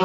Hey.